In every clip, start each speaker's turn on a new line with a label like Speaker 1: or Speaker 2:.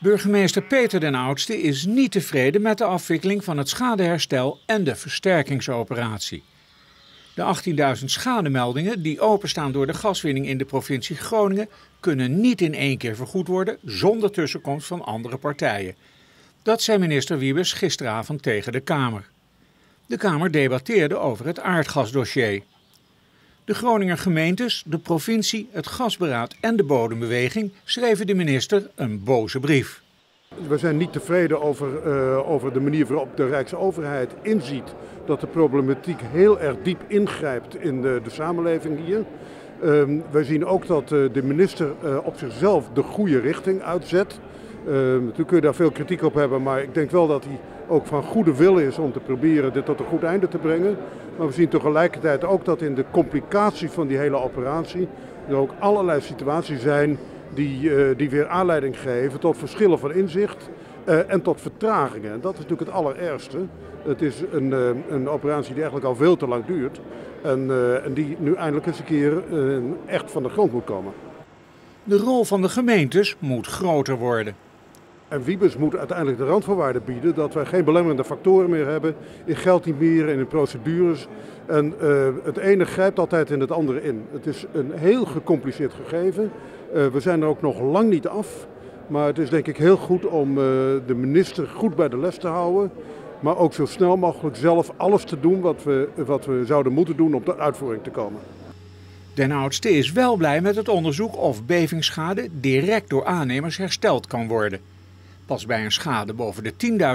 Speaker 1: Burgemeester Peter den Oudste is niet tevreden met de afwikkeling van het schadeherstel en de versterkingsoperatie. De 18.000 schademeldingen die openstaan door de gaswinning in de provincie Groningen kunnen niet in één keer vergoed worden zonder tussenkomst van andere partijen. Dat zei minister Wiebes gisteravond tegen de Kamer. De Kamer debatteerde over het aardgasdossier. De Groninger gemeentes, de provincie, het gasberaad en de bodembeweging schreven de minister een boze brief.
Speaker 2: We zijn niet tevreden over, uh, over de manier waarop de Rijksoverheid inziet dat de problematiek heel erg diep ingrijpt in de, de samenleving hier. Uh, wij zien ook dat uh, de minister uh, op zichzelf de goede richting uitzet. natuurlijk kun je daar veel kritiek op hebben, maar ik denk wel dat hij ook van goede wil is om te proberen dit tot een goed einde te brengen. Maar we zien tegelijkertijd ook dat in de complicatie van die hele operatie er ook allerlei situaties zijn die, uh, die weer aanleiding geven tot verschillen van inzicht uh, en tot vertragingen. En dat is natuurlijk het allerergste. Het is een, uh, een operatie die eigenlijk al veel te lang duurt en, en die nu eindelijk eens een keer echt van de grond moet komen.
Speaker 1: De rol van de gemeentes moet groter worden.
Speaker 2: En Wiebes moet uiteindelijk de randvoorwaarden bieden dat wij geen belemmerende factoren meer hebben. In geld niet meer, in procedures. En uh, het ene grijpt altijd in het andere in. Het is een heel gecompliceerd gegeven. Uh, we zijn er ook nog lang niet af. Maar het is denk ik heel goed om uh, de minister goed bij de les te houden. Maar ook zo snel mogelijk zelf alles te doen wat we, wat we zouden moeten doen om tot uitvoering te komen.
Speaker 1: Den oudste is wel blij met het onderzoek of bevingsschade direct door aannemers hersteld kan worden. Pas bij een schade boven de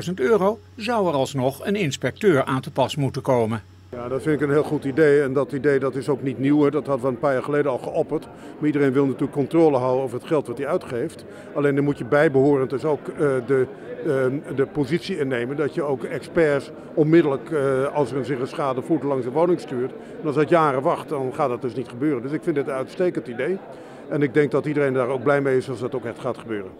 Speaker 1: 10.000 euro zou er alsnog een inspecteur aan te pas moeten komen.
Speaker 2: Ja, dat vind ik een heel goed idee. En dat idee dat is ook niet nieuw. Dat hadden we een paar jaar geleden al geopperd. Maar iedereen wil natuurlijk controle houden over het geld wat hij uitgeeft. Alleen dan moet je bijbehorend dus ook uh, de, uh, de positie innemen dat je ook experts onmiddellijk, uh, als er zich een schade voelt, langs de woning stuurt. En als dat jaren wacht, dan gaat dat dus niet gebeuren. Dus ik vind dit een uitstekend idee. En ik denk dat iedereen daar ook blij mee is als dat ook echt gaat gebeuren.